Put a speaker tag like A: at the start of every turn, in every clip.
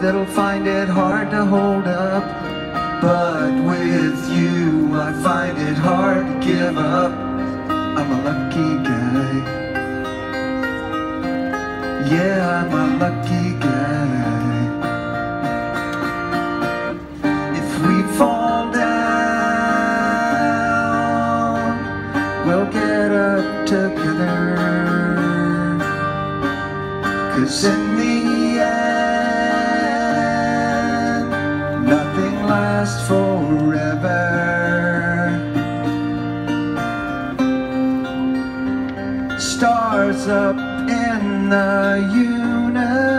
A: that'll find it hard to hold up. But with you, I find it hard to give up. I'm a lucky guy. Yeah, I'm a lucky guy. If we fall down, we'll get up together. Cause in the lasts forever. Stars up in the universe.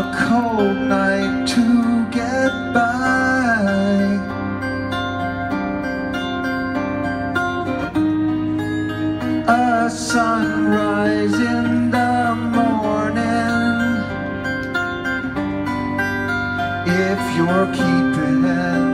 A: A cold night to get by. a sunrise in the morning you're keeping